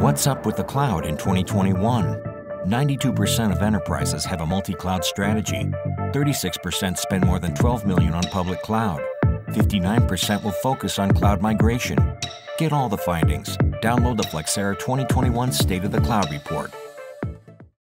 What's up with the cloud in 2021? 92% of enterprises have a multi-cloud strategy. 36% spend more than 12 million on public cloud. 59% will focus on cloud migration. Get all the findings. Download the Flexera 2021 State of the Cloud Report